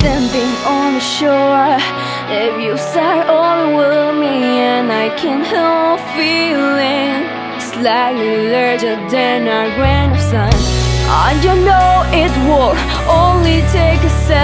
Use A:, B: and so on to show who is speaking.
A: standing on the shore. If you start with me and I can't help feeling Slightly larger than our grain of sand And you know it will only take a second